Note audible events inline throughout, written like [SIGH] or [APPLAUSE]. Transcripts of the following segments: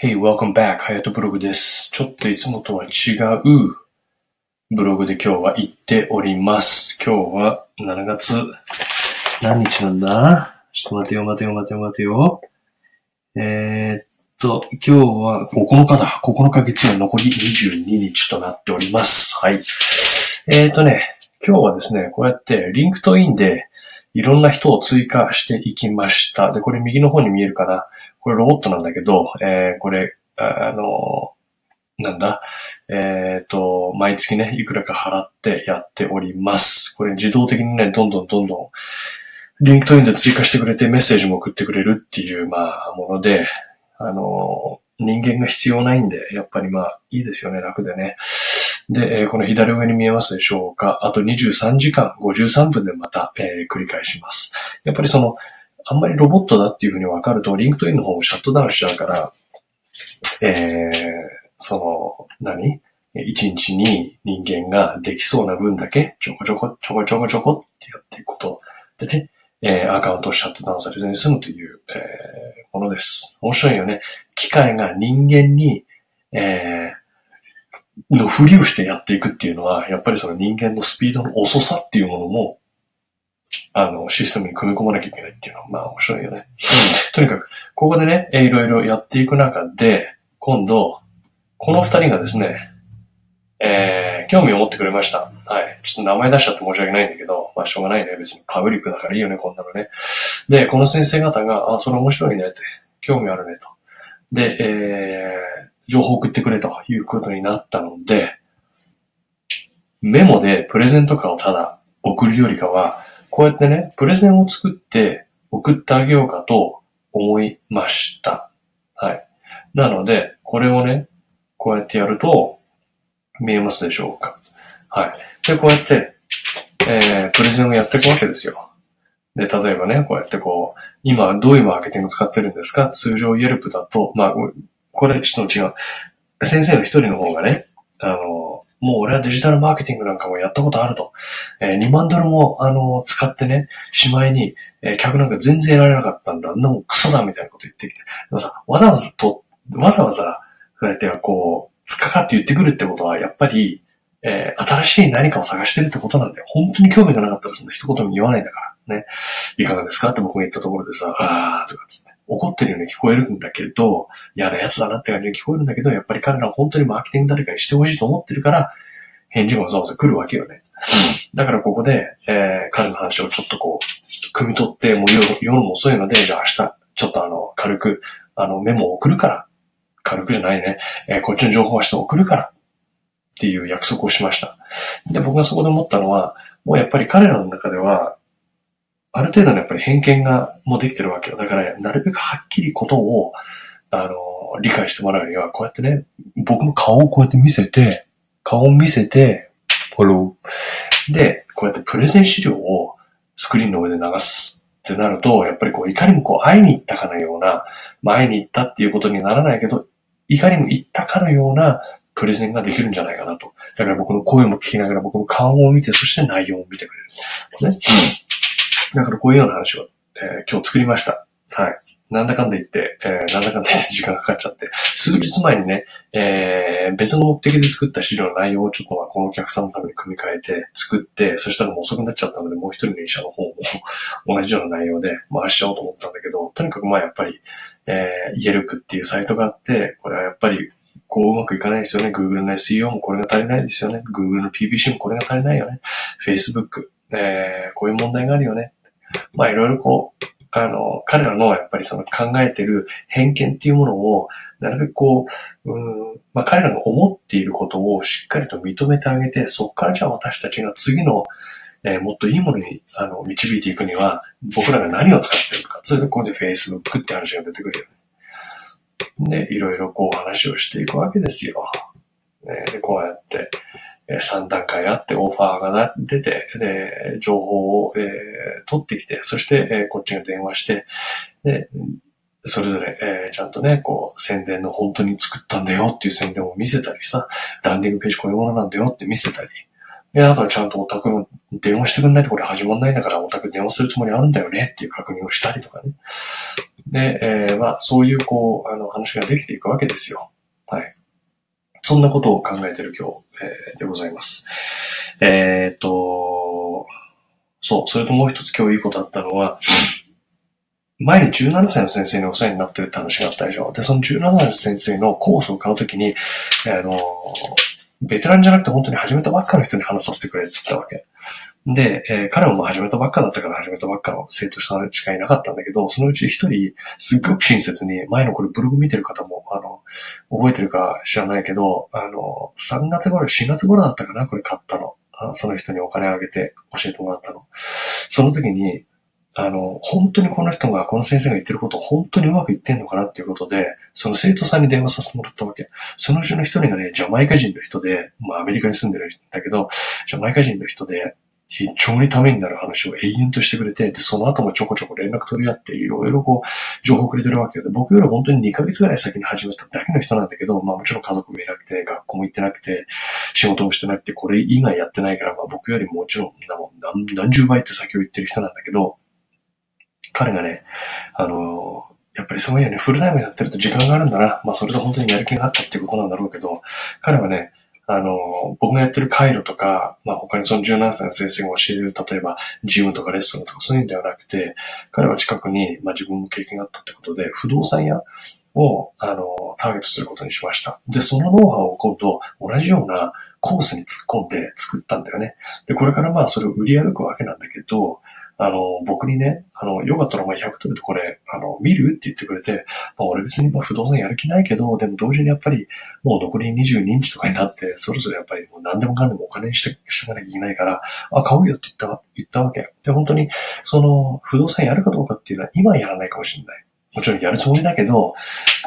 Hey, welcome back. ハヤトブログです。ちょっといつもとは違うブログで今日は行っております。今日は7月何日なんだ？ちょっと待てよ待てよ待てよ待てよ。えー、っと、今日は9日だ。9日月曜残り22日となっております。はい。えー、っとね、今日はですね、こうやって LinkedIn でいろんな人を追加していきました。で、これ右の方に見えるかな？これロボットなんだけど、えー、これ、あの、なんだ、えっ、と、毎月ね、いくらか払ってやっております。これ自動的にね、どんどんどんどん、 LinkedIn で追加してくれてメッセージも送ってくれるっていう、まあ、もので、あの、人間が必要ないんで、やっぱりまあ、いいですよね、楽でね。で、この左上に見えますでしょうか？あと23時間53分でまた、えー繰り返します。やっぱりその、あんまりロボットだっていうふうに分かると、 LinkedIn の方をシャットダウンしちゃうから、えー、その、何？一日に人間ができそうな分だけ、ちょこちょこ、ちょこちょこちょこってやっていくことでね、えーアカウントをシャットダウンされずに済むという、えーものです。面白いよね。機械が人間に、えーのふりをしてやっていくっていうのは、やっぱりその人間のスピードの遅さっていうものも、あの、システムに組み込まなきゃいけないっていうのは、まあ面白いよね。とにかく、ここでね、いろいろやっていく中で、今度、この二人がですね、えー、興味を持ってくれました。はい。ちょっと名前出しちゃって申し訳ないんだけど、まあしょうがないね。別にパブリックだからいいよね、こんなのね。で、この先生方が、あ、それ面白いねって、興味あるねと。で、えー、情報送ってくれということになったので、メモでプレゼントカーをただ送るよりかは、こうやってね、プレゼンを作って送ってあげようかと思いました。はい。なので、これをね、こうやってやると、見えますでしょうかはい。で、こうやって、えー、プレゼンをやっていくわけですよ。で、例えばね、こうやってこう、今どういうマーケティング使ってるんですか？通常 Yelp だと、まあ、これちょっと違う。先生の一人の方がね、あの、もう俺はデジタルマーケティングなんかもやったことあると。えー2万ドルも、あの、使ってね、しまいに、えー客なんか全然得られなかったんだ。あんなもんクソだみたいなこと言ってきて。でもさ、わざわざと、わざわざ、そうやってこう、つかかって言ってくるってことは、やっぱり、えー新しい何かを探してるってことなんだよ。本当に興味がなかったらそんな一言も言わないんだから。ね。いかがですか？って僕が言ったところでさ、あーとかつって。怒ってるように聞こえるんだけど、嫌な奴だなって感じに聞こえるんだけど、やっぱり彼らは本当にマーケティング誰かにしてほしいと思ってるから、返事がわざわざ来るわけよね。だからここで、えー彼の話をちょっとこう、汲み取って、もう夜夜も遅いので、じゃあ明日、ちょっとあの、軽く、あの、メモを送るから、軽くじゃないね、えーこっちの情報はして送るから、っていう約束をしました。で、僕がそこで思ったのは、もうやっぱり彼らの中では、ある程度のやっぱり偏見がもうできてるわけよ。だから、なるべくはっきりことを、あの、理解してもらうには、こうやってね、僕の顔をこうやって見せて、顔を見せて、フォロー。で、こうやってプレゼン資料をスクリーンの上で流すってなると、やっぱりこう、いかにもこう、会いに行ったかのような、まあ会いに行ったっていうことにならないけど、いかにも行ったかのようなプレゼンができるんじゃないかなと。だから僕の声も聞きながら僕の顔を見て、そして内容を見てくれる。ね。だからこういうような話を、えー今日作りました。はい。なんだかんだ言って、えーなんだかんだ言って時間かかっちゃって、数日前にね、えー別の目的で作った資料の内容をちょっとまあこのお客さんのために組み替えて作って、そしたらもう遅くなっちゃったので、もう一人の医者の方も [LAUGHS] 同じような内容で回しちゃおうと思ったんだけど、とにかくまあやっぱり、えー、イエルクっていうサイトがあって、これはやっぱりこううまくいかないですよね。Google の SEO もこれが足りないですよね。Google の PPC もこれが足りないよね。Facebook、えー、こういう問題があるよね。まあいろいろこう、あの、彼らのやっぱりその考えてる偏見っていうものを、なるべくこう、うん、まあ彼らが思っていることをしっかりと認めてあげて、そこからじゃあ私たちが次の、えーもっといいものに、あの、導いていくには、僕らが何を使ってるのか。それでここで Facebook って話が出てくるよね。で、いろいろこう話をしていくわけですよ。ねで、こうやって、3段階あってオファーが出て、で、情報を、え取ってきて、そして、えこっちが電話して、で、それぞれ、えちゃんとね、こう、宣伝の本当に作ったんだよっていう宣伝を見せたりさ、ランディングページこういうものなんだよって見せたり、で、あとはちゃんとオタクの電話してくんないとこれ始まんないんだから、オタク電話するつもりあるんだよねっていう確認をしたりとかね。で、えー、まあ、そういう、こう、あの、話ができていくわけですよ。はい。そんなことを考えてる今日、えー、でございます。えー、っと、そう、それともう一つ今日いいことあったのは、前に17歳の先生にお世話になってるって話があったでしょ。で、その17歳の先生のコースを買うときに、あの、ベテランじゃなくて本当に始めたばっかの人に話させてくれって言ったわけ。で、えー、彼も始めたばっかだったから始めたばっかの生徒さんしかいなかったんだけど、そのうち一人、すっごく親切に、前のこれブログ見てる方も、あの、覚えてるか知らないけど、あの、3月頃、4月頃だったかな、これ買ったの。その人にお金あげて教えてもらったの。その時に、あの、本当にこの人が、この先生が言ってること本当にうまく言ってんのかなっていうことで、その生徒さんに電話させてもらったわけ。そのうちの一人がね、ジャマイカ人の人で、まあアメリカに住んでるんだけど、ジャマイカ人の人で、非常にためになる話を永遠としてくれて、で、その後もちょこちょこ連絡取り合って、いろいろこう、情報くれてるわけで、僕より本当に2ヶ月ぐらい先に始めただけの人なんだけど、まあもちろん家族もいなくて、学校も行ってなくて、仕事もしてなくて、これ以外やってないから、まあ僕よりもちろん何何十倍って先を言ってる人なんだけど、彼がね、あの、やっぱりそういうよね、フルタイムやってると時間があるんだな。まあそれと本当にやる気があったってことなんだろうけど、彼はね、あの、僕がやってる回路とか、まあ他にその17歳の先生が教える、例えば、ジムとかレストランとかそういうんではなくて、彼は近くに、まあ自分も経験があったってことで、不動産屋を、あの、ターゲットすることにしました。で、そのノウハウを今度、同じようなコースに突っ込んで作ったんだよね。で、これからまあそれを売り歩くわけなんだけど、あの、僕にね、あの、よかったらお前100ドルでこれ、あの、見るって言ってくれて、まあ俺別にまあ不動産やる気ないけど、でも同時にやっぱりもう残り22日とかになって、そろそろやっぱりもう何でもかんでもお金にして、してなきゃいけないから、あ、買うよって言った、言ったわけ。で、本当に、その、不動産やるかどうかっていうのは今やらないかもしれない。もちろんやるつもりだけど、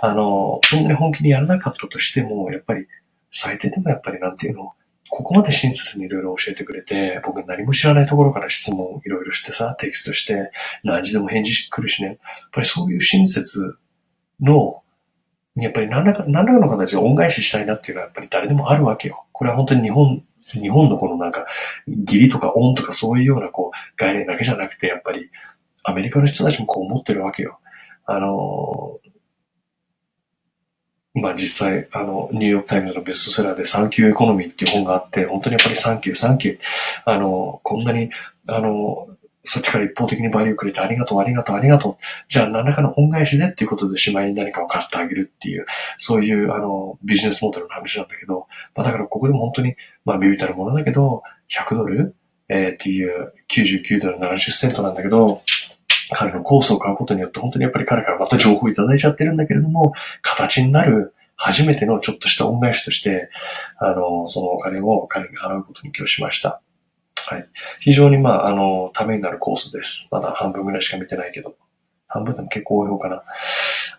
あの、そんなに本気にやらなかったとしても、やっぱり、最低でもやっぱりなんていうの、ここまで親切にいろいろ教えてくれて、僕何も知らないところから質問いろいろしてさ、テキストして、何時でも返事来るしね。やっぱりそういう親切の、やっぱり何らか、何らかの形で恩返ししたいなっていうのはやっぱり誰でもあるわけよ。これは本当に日本、日本のこのなんか、義理とか恩とかそういうようなこう、概念だけじゃなくて、やっぱりアメリカの人たちもこう思ってるわけよ。あの、まあ実際、あの、ニューヨークタイムズのベストセラーで Thank You Economy っていう本があって、本当にやっぱりサンキュー、サンキュー。あの、こんなに、あの、そっちから一方的にバリューくれてありがとう、ありがとう、ありがとう。じゃあ何らかの恩返しでっていうことでしまいに何かを買ってあげるっていう、そういうあのビジネスモデルの話なんだけど、まあだからここでも本当に、まあビビたるものだけど、100ドル、えー、っていう99ドル70セントなんだけど、彼のコースを買うことによって本当にやっぱり彼からまた情報をいただいちゃってるんだけれども、形になる初めてのちょっとした恩返しとして、あの、そのお金を彼に払うことに今日しました。はい。非常にまあ、あの、ためになるコースです。まだ半分ぐらいしか見てないけど。半分でも結構多い方かな。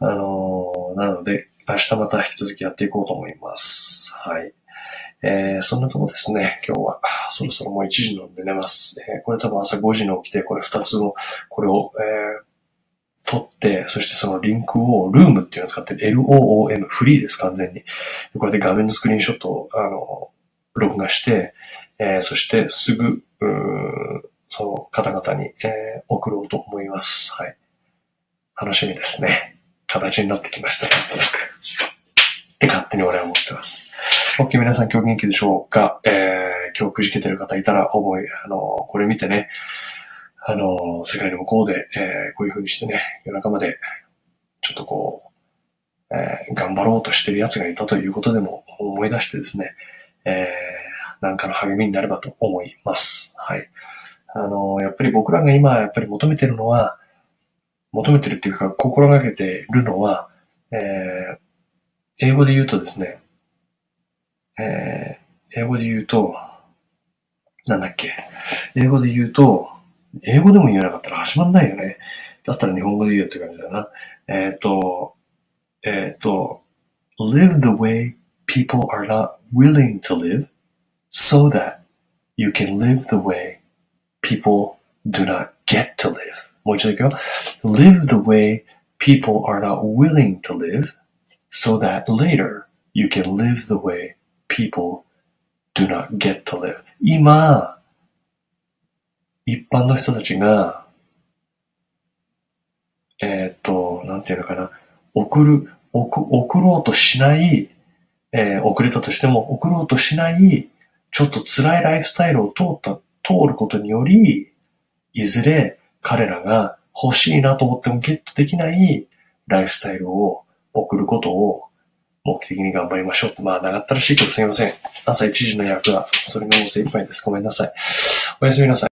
あの、なので、明日また引き続きやっていこうと思います。はい。えー、そんなとこですね、今日は。そろそろもう1時飲んで寝ます。えー、これ多分朝5時に起きて、これ2つの、これを、えー、取って、そしてそのリンクを、ルームっていうのを使って LOOM、フリーです、完全に。こうやって画面のスクリーンショットを、あの、録画して、えー、そしてすぐ、その方々に、えー、送ろうと思います。はい。楽しみですね。形になってきました、なんとなく。って勝手に俺は思ってます。OK、皆さん今日元気でしょうか？えー、今日くじけてる方いたら、思い、あの、これ見てね、あの、世界の向こうで、えー、こういう風にしてね、夜中まで、ちょっとこう、えー、頑張ろうとしてる奴がいたということでも思い出してですね、えー、なんかの励みになればと思います。はい。あの、やっぱり僕らが今やっぱり求めてるのは、求めてるっていうか心がけてるのは、えー、英語で言うとですね、えー、英語で言うと、なんだっけ。英語で言うと、英語でも言えなかったら始まんないよね。だったら日本語で言うって感じだな。えっ、ー、と、えっ、ー、と、live the way people are not willing to live so that you can live the way people do not get to live. もう一度いくよ。live the way people are not willing to live so that later you can live the way people do not get to live. 今、一般の人たちが、えっ、と、なんていうのかな、送る、送送ろうとしない、えー遅れたとしても送ろうとしない、ちょっと辛いライフスタイルを通った、通ることにより、いずれ彼らが欲しいなと思ってもゲットできないライフスタイルを送ることを目的に頑張りましょう。まあ、長ったらしいけどすみません。朝1時の役は、それがもう精一杯です。ごめんなさい。おやすみなさい。